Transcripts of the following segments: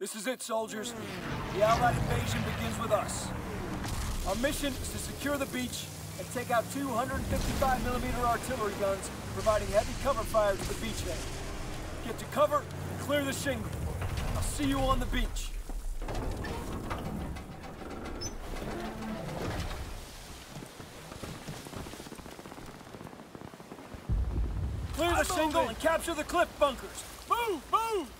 This is it, soldiers. The Allied invasion begins with us. Our mission is to secure the beach and take out two 155mm artillery guns, providing heavy cover fire to the beachhead. Get to cover and clear the shingle. I'll see you on the beach. Clear the shingle and capture the cliff bunkers. Move! Move!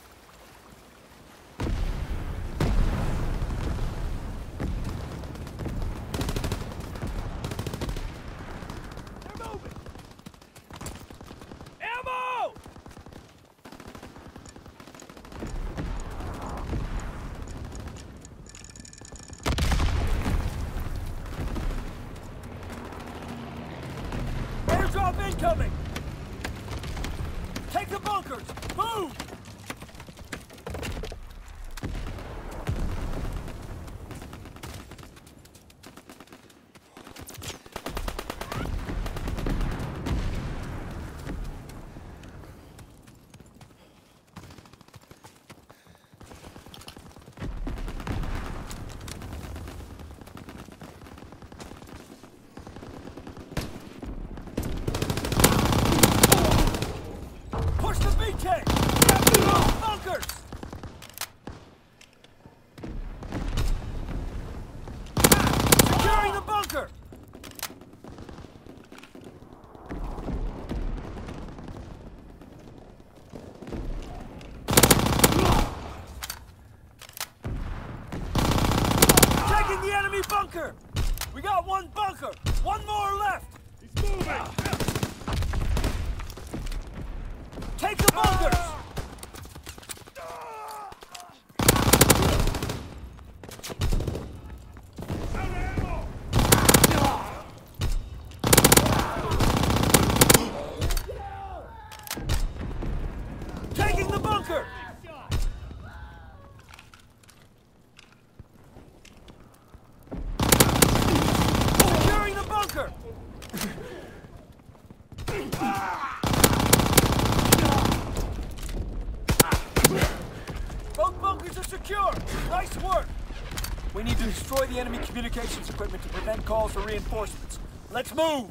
Nice work! We need to destroy the enemy communications equipment to prevent calls for reinforcements. Let's move!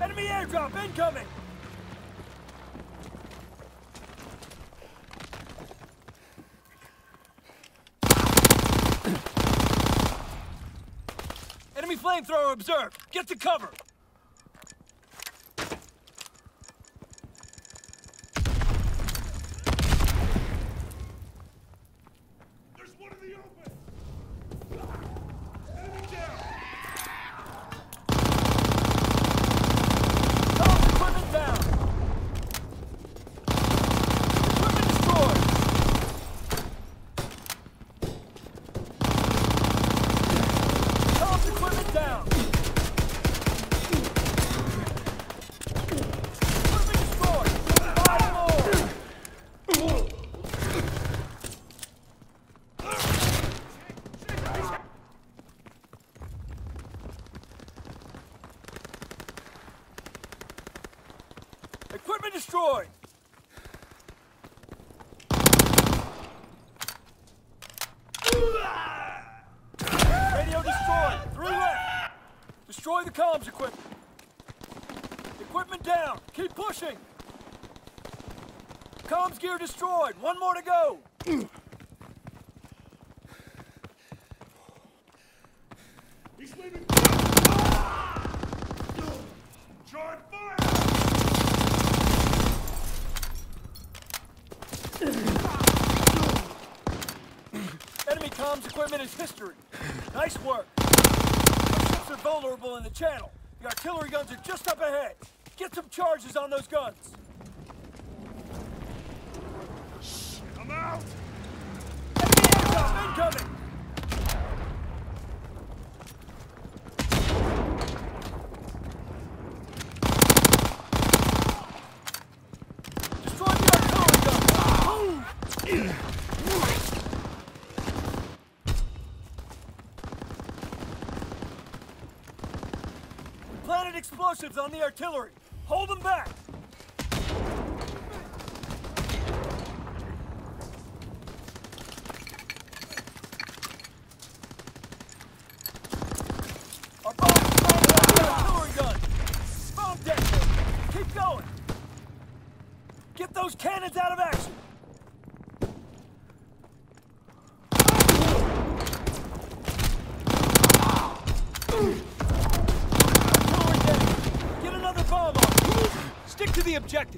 Enemy airdrop incoming! Enemy flamethrower observed! Get to cover! There's one in the open! Enemy down! Comms equipment down! Equipment destroyed! Comms equipment down! Equipment destroyed! Five more! Equipment destroyed! Radio destroyed! Three left! Destroy the comms equipment! Equipment down! Keep pushing! Comms gear destroyed! One more to go! He's leaving! Charge fire! Enemy comms equipment is history. Nice work. Our ships are vulnerable in the channel. The artillery guns are just up ahead. Get some charges on those guns. I'm out! Incoming! Destroy the artillery gun! Move! We planted explosives on the artillery. Hold them back!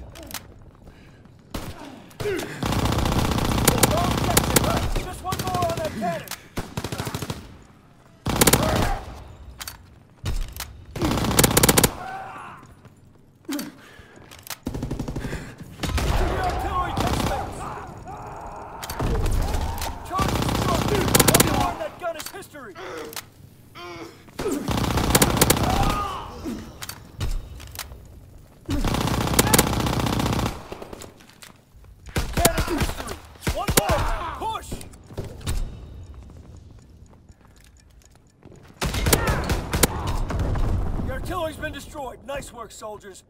active. York soldiers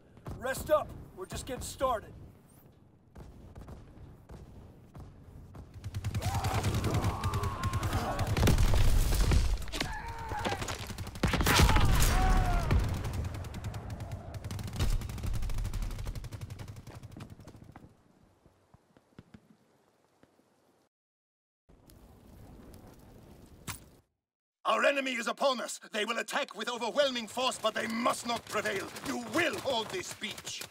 Our enemy is upon us. They will attack with overwhelming force, but they must not prevail. You will hold this beach.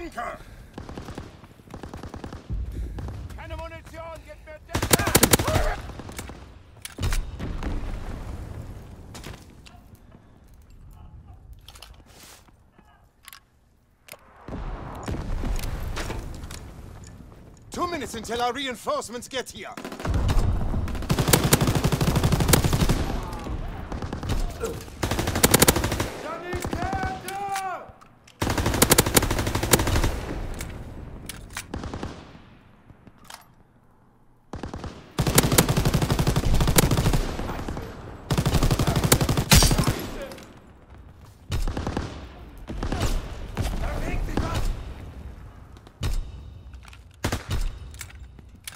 Deckung! Two minutes until our reinforcements get here. Sanitäter!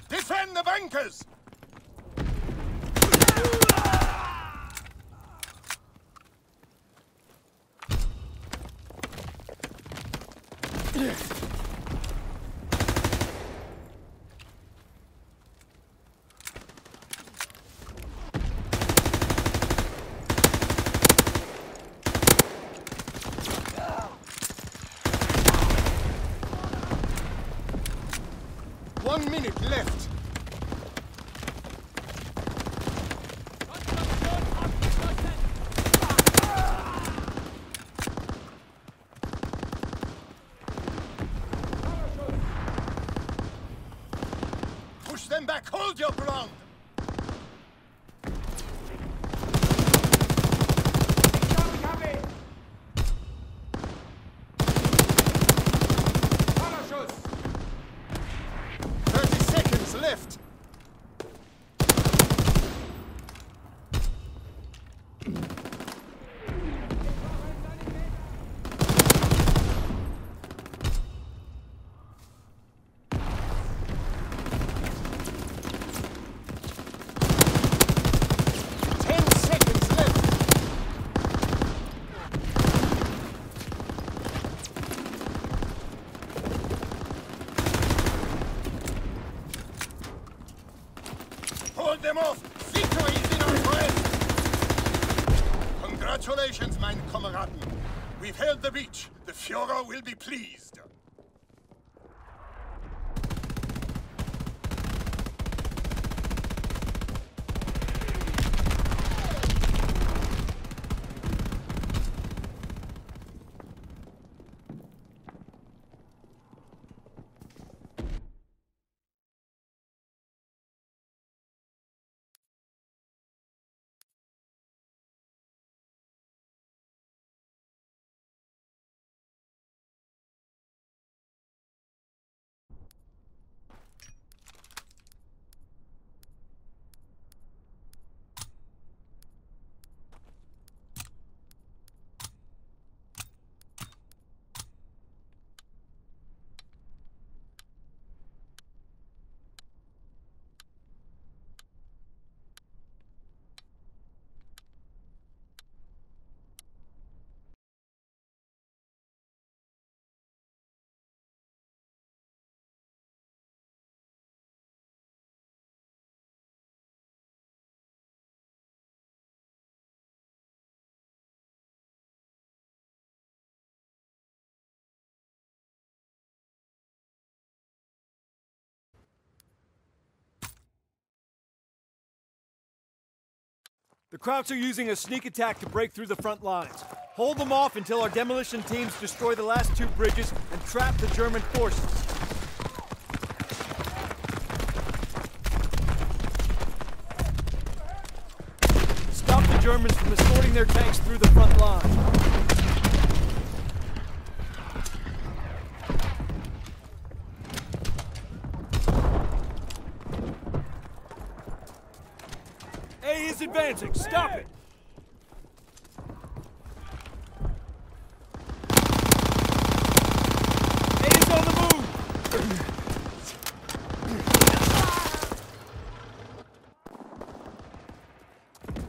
Defend the bunkers! One minute left. Konstruktion abgeschlossen. Push them back. Hold your ground. Thirty seconds left. Ten seconds left. Hold them off! Victory is in our grasp! Congratulations, mein Kameraden! We've held the beach. The Führer The Krauts are using a sneak attack to break through the front lines. Hold them off until our demolition teams destroy the last two bridges and trap the German forces. Stop the Germans from escorting their tanks through the front line. A is advancing. Stop it. A is on the move.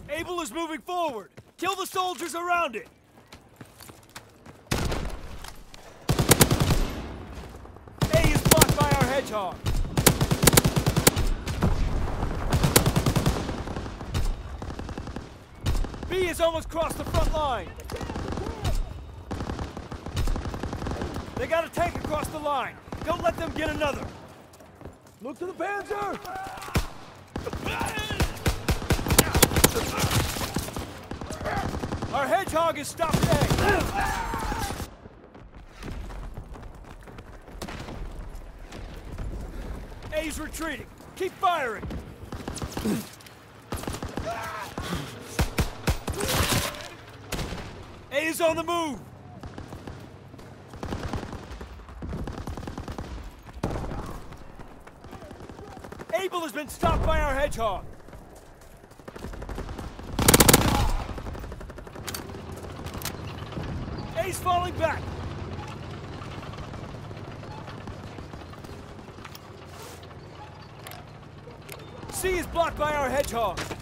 Able is moving forward. Kill the soldiers around it. A is blocked by our hedgehog. B has almost crossed the front line. They got a tank across the line. Don't let them get another. Look to the Panzer! Our Hedgehog is stopped A. A's retreating. Keep firing. Is on the move. Able has been stopped by our Hedgehog. A's falling back. C is blocked by our Hedgehog.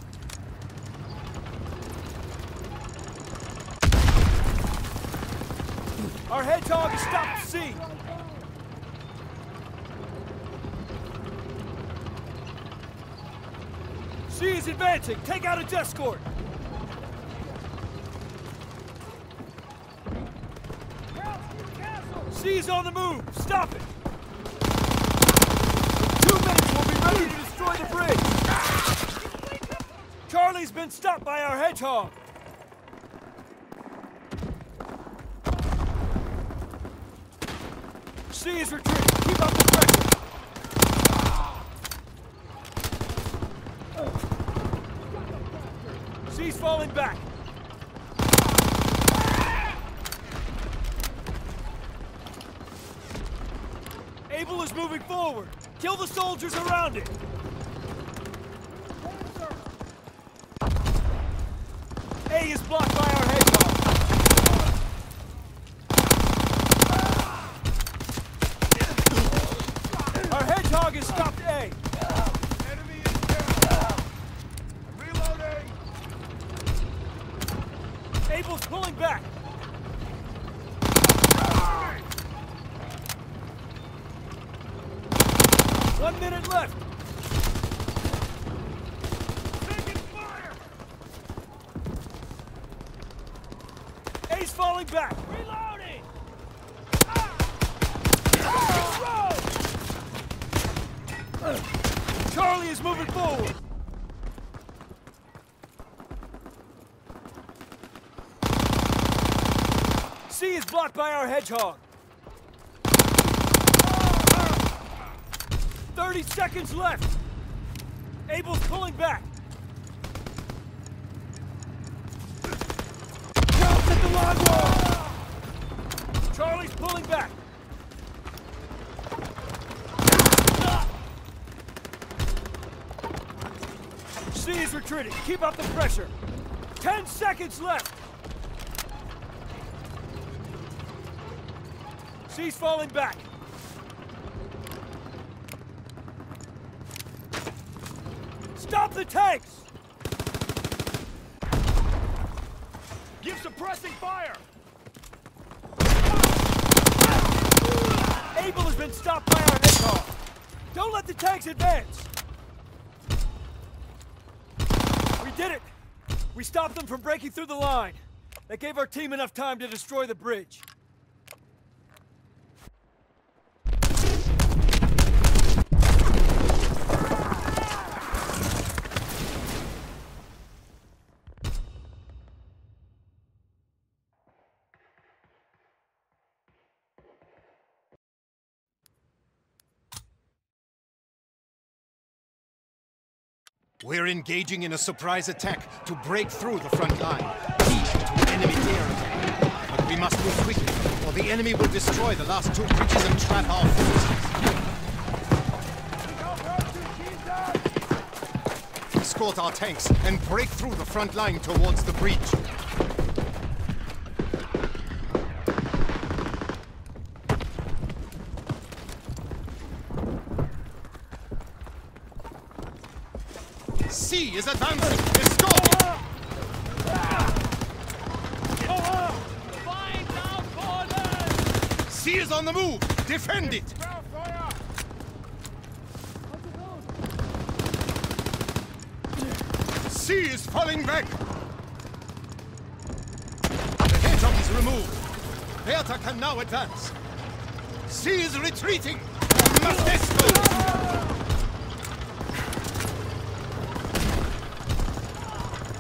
Our Hedgehog is stopped at C. She is advancing. Take out its escort. Is on the move. Stop it. Two minutes, we'll be ready to destroy the bridge. Charlie's been stopped by our hedgehog. C is retreating. Keep up the pressure. C's falling back. Able is moving forward. Kill the soldiers around it. A is blocked by our hedgehog. Our hedgehog has stopped A. Enemy is down. Reloading. Able's pulling back. One minute left. Taking fire. A's falling back. Reloading. Ah. Ah. Charlie is moving forward. By our hedgehog. 30 seconds left. Able's pulling back. Charles at the log wall. Charlie's pulling back. C is retreating. Keep up the pressure. Ten seconds left. C's falling back. Stop the tanks! Give suppressing fire. Able has been stopped by our hedgehog. Don't let the tanks advance. We did it. We stopped them from breaking through the line. That gave our team enough time to destroy the bridge. We're engaging in a surprise attack to break through the front line, key to enemy air. But we must move quickly, or the enemy will destroy the last two bridges and trap our forces. Escort our tanks and break through the front line towards the breach. C is advancing! Our borders! C is on the move! Defend it! C is falling back! The hedgehog is removed. Bertha can now advance. C is retreating! Must escort!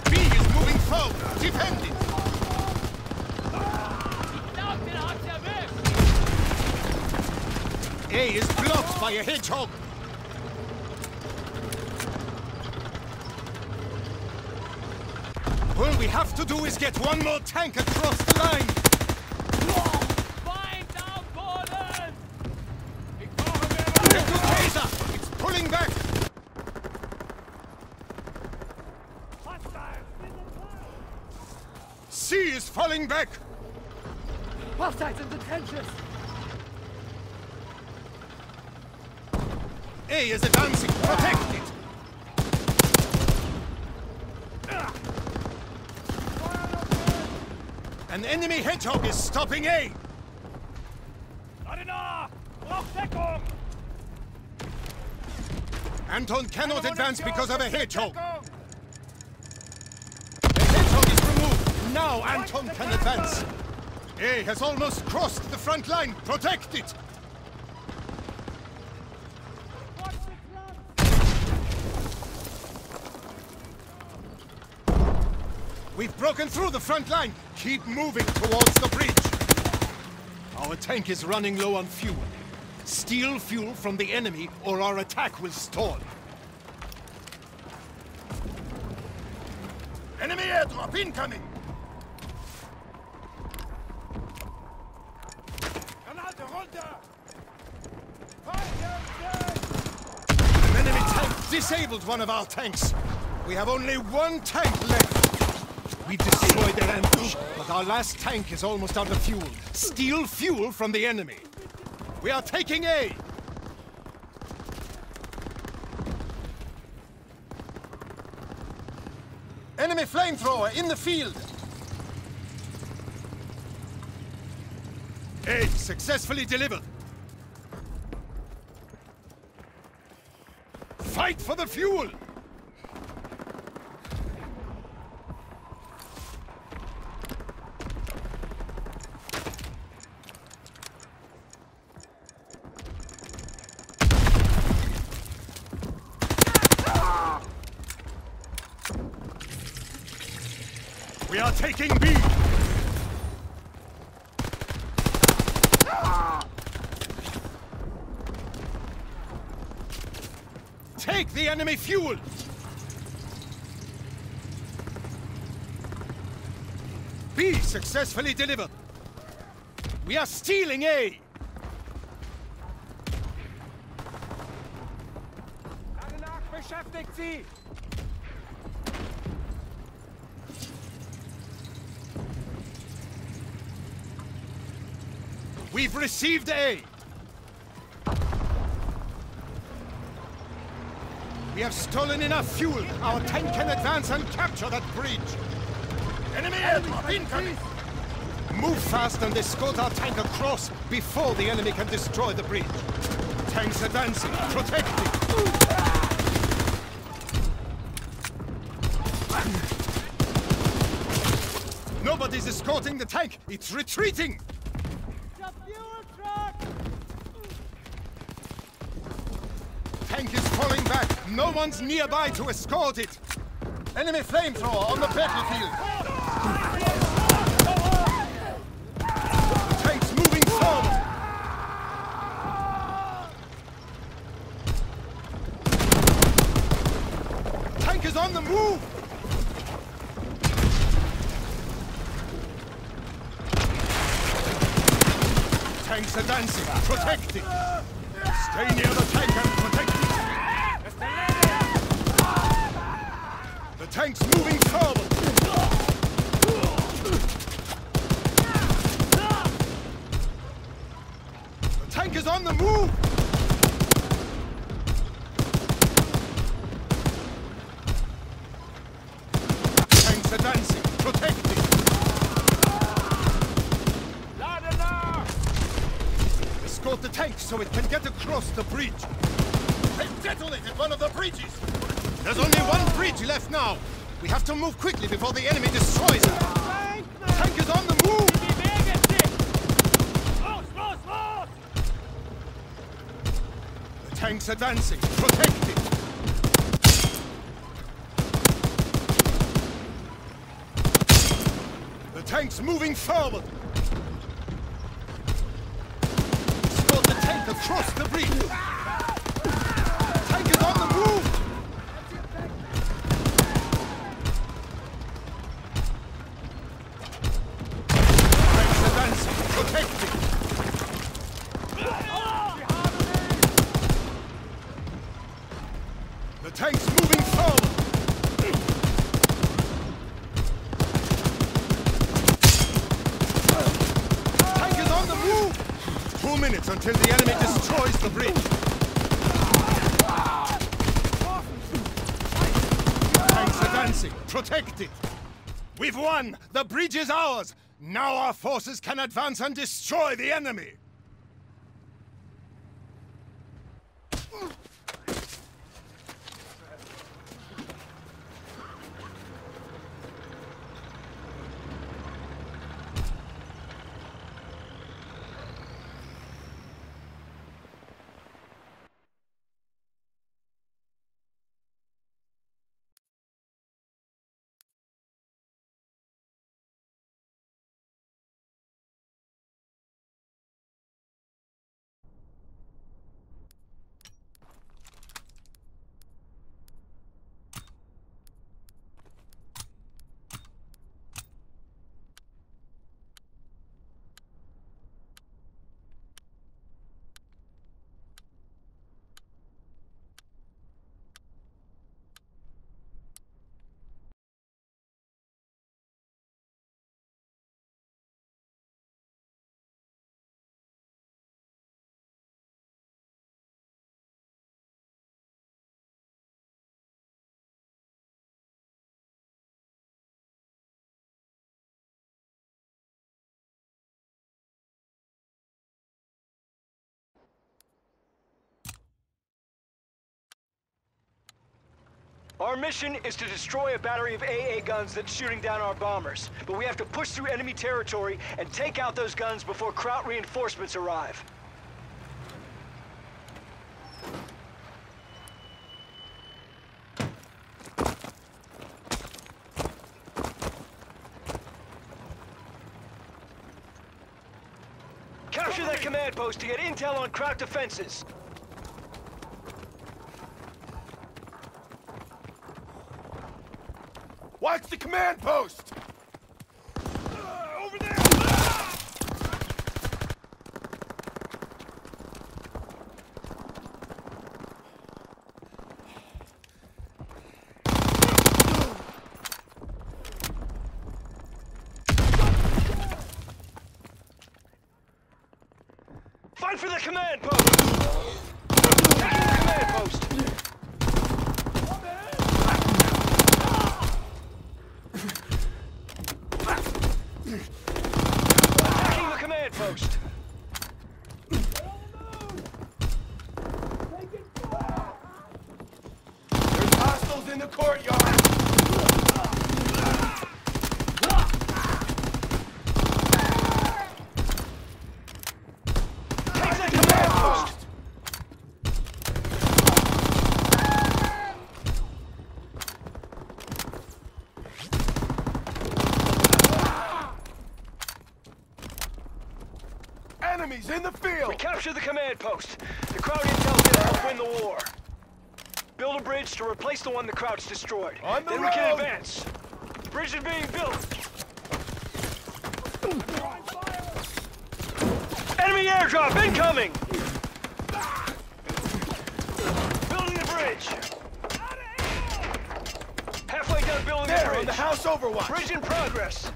B is moving forward! Defend! A is blocked by a hedgehog! All we have to do is get one more tank across the line! Feind am Boden! Ich brauche mehr Get to Taser! It's pulling back! C is falling back! Hostiles in the trenches! A is advancing! Protect it! An enemy hedgehog is stopping A! Lade nach! Braucht Deckung! Anton cannot advance because of a hedgehog! The hedgehog is removed! Now Anton can advance! A has almost crossed the front line! Protect it! We've broken through the front line! Keep moving towards the bridge! Our tank is running low on fuel. Steal fuel from the enemy or our attack will stall. Enemy airdrop incoming! Granate runter! Fire An enemy tank disabled one of our tanks. We have only one tank left. We destroyed their ambush, but our last tank is almost out of fuel. Steal fuel from the enemy. We are taking A. Enemy flamethrower in the field. A successfully delivered. Fight for the fuel! We are taking B! Fuel! B successfully delivered. We are stealing A! Beschäftigt sie! We've received A! We have stolen enough fuel. Our tank can advance and capture that bridge. Enemy airdrop incoming! Move fast and escort our tank across before the enemy can destroy the bridge. Tanks advancing. Protect it. Nobody's escorting the tank. It's retreating. Tank is falling back. No one's nearby to escort it. Enemy flamethrower on the battlefield. Tank's moving forward. Tank is on the move. Tanks advancing. Protect it. Stay near the tank and protect it. The tank's moving forward. The tank is on the move. Tanks advancing. Protect it. Lade! Escort the tank so it can get across the bridge. Have to move quickly before the enemy destroys it! Tank is on the move! Los! Tanks advancing. Protect it. The tank's moving forward. Escort the tank across the bridge. Is ours! Now our forces can advance and destroy the enemy! Our mission is to destroy a battery of AA guns that's shooting down our bombers. But we have to push through enemy territory and take out those guns before Kraut reinforcements arrive. Capture that command post to get intel on Kraut defenses. Watch the command post! over there! Fight for the command post! Taking the command post! Attacking the command post! There's hostiles in the courtyard! Take the command post! Enemies in the field! We capture the command post. The Kraut intel's gonna help win the war. Build a bridge to replace the one the Kraut's destroyed. On the then we can road! advance. Bridge is being built. Enemy airdrop incoming! Building the bridge. Halfway done building the There, bridge. on the house overwatch! Bridge in progress.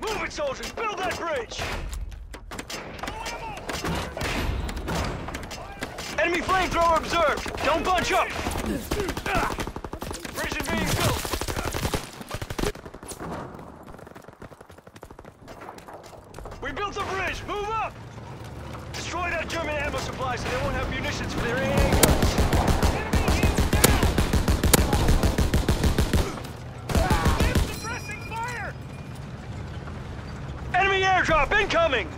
Move it, soldiers. Build that bridge. Enemy flamethrower observed. Don't bunch up. Is being built. We built a bridge. Move up. Destroy that German ammo supply so they won't have munitions for their AA guns. Enemy airdrop incoming.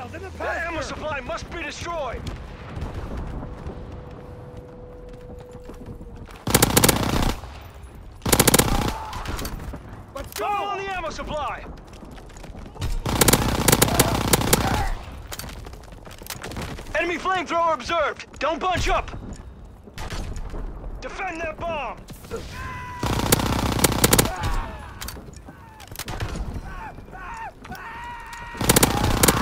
Hostiles in the That ammo supply must be destroyed! Let's Go on the ammo supply! Enemy flamethrower observed! Don't bunch up! Defend that bomb!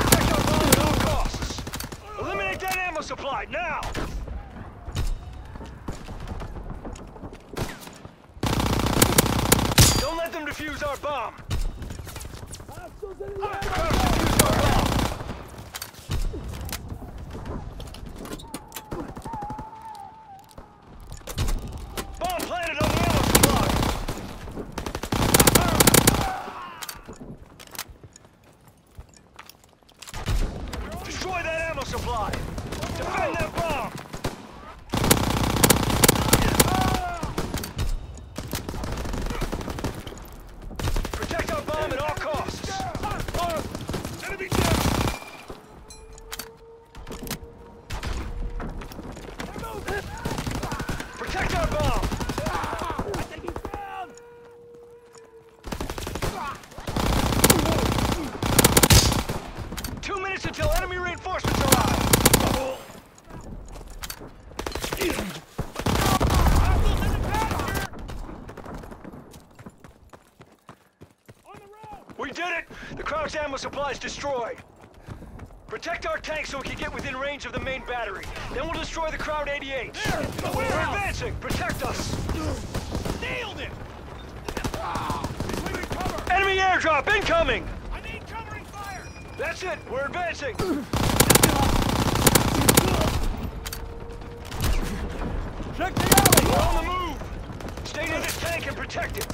Protect our bomb at all costs! Eliminate that ammo supply, now! Don't let them defuse our bomb! Hostiles in the Kraut defused our bomb! Bomb planted on the ammo supply! Destroy that ammo supply! Defend that bomb! Protect our bomb at all costs! Enemy down! Protect our bomb! Two minutes until enemy reinforcements arrive! We did it! The Crouch is destroyed! Protect our tanks so we can get within range of the main battery. Then we'll destroy the Kraut 88. We're advancing! Protect us! Nailed it! Enemy airdrop incoming! I need covering fire! That's it! We're advancing! Check the alley! We're on the move! Stay near this tank and protect it!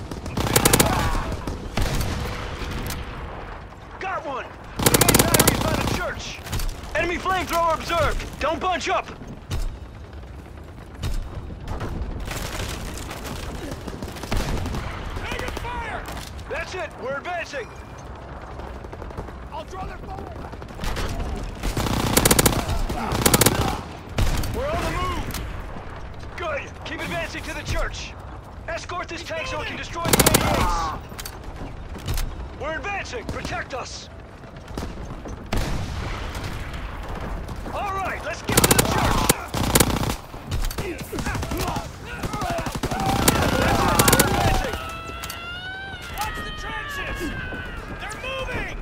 Got one! The main battery's by the church! Enemy flamethrower observed! Don't bunch up! Taking fire! That's it! We're advancing! I'll draw their fire! We're on the move! Good! Keep advancing to the church! Escort this tank so it can destroy the 88s! We're advancing! Protect us! All right, let's get to the church! That's it, we're advancing! Watch the trenches! They're moving!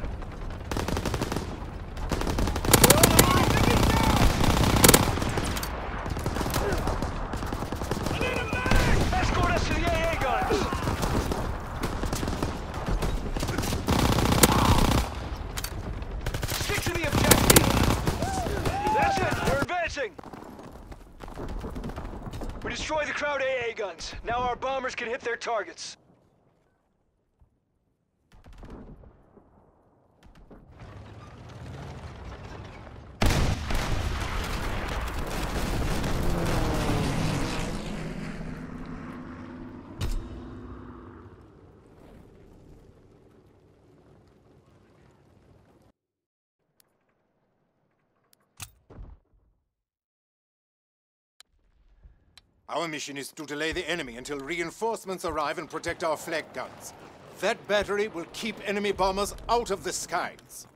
We're on the move! I need a mag! Escort us to the AA guns! Stick to the objective! That's it! We're advancing! We destroy the Kraut AA guns. Now our bombers can hit their targets. Our mission is to delay the enemy until reinforcements arrive and protect our flak guns. That battery will keep enemy bombers out of the skies.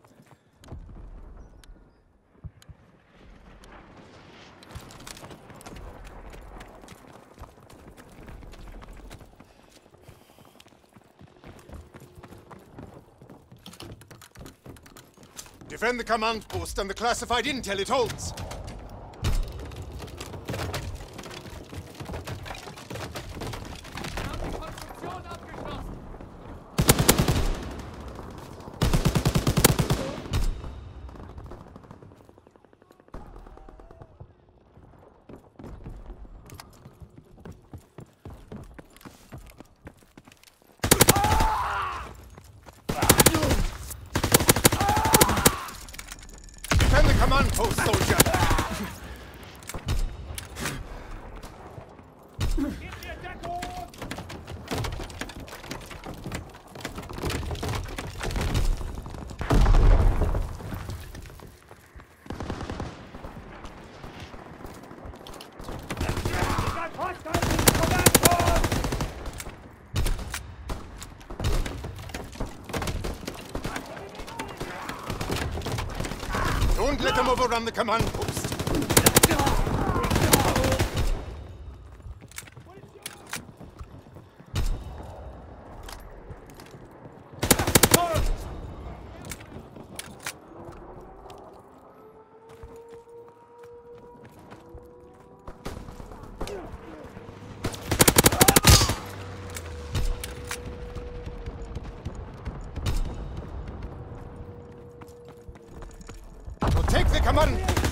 Defend the command post and the classified intel it holds. Let them overrun the command post. Take the command post.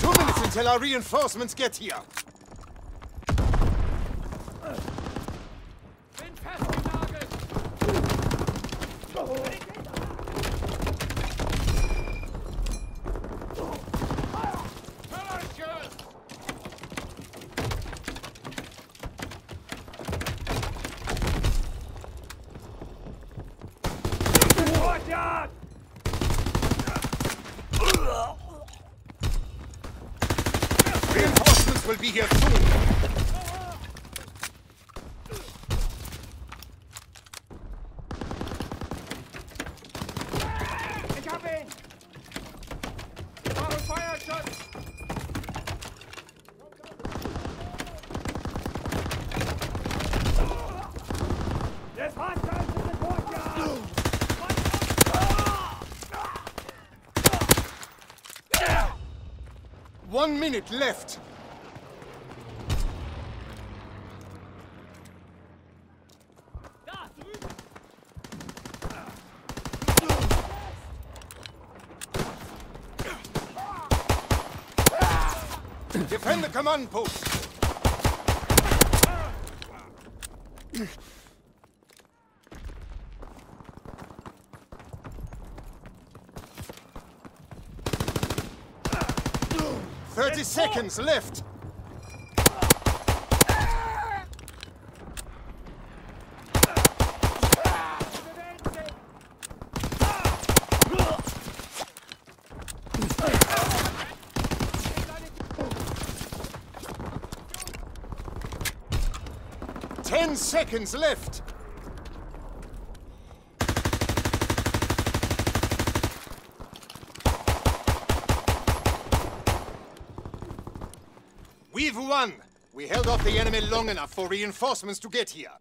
Two minutes until our reinforcements get here. The courtyard! One minute left. Da, drüben! Defend the command post. Thirty seconds left. Ten seconds left. We've won. We held off the enemy long enough for reinforcements to get here.